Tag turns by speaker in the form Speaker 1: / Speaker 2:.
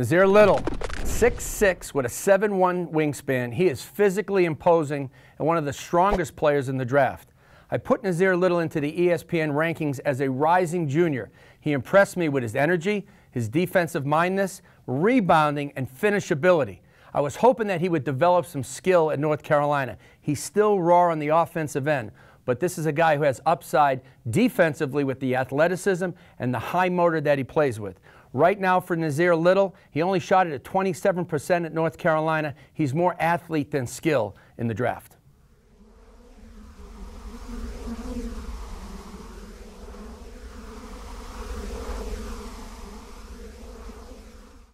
Speaker 1: Nassir Little, 6'6 with a 7'1 wingspan. He is physically imposing and one of the strongest players in the draft. I put Nassir Little into the ESPN rankings as a rising junior. He impressed me with his energy, his defensive mindness, rebounding, and finishability. I was hoping that he would develop some skill at North Carolina. He's still raw on the offensive end, but this is a guy who has upside defensively with the athleticism and the high motor that he plays with. Right now for Nassir Little, he only shot it at 27% at North Carolina. He's more athlete than skill in the draft.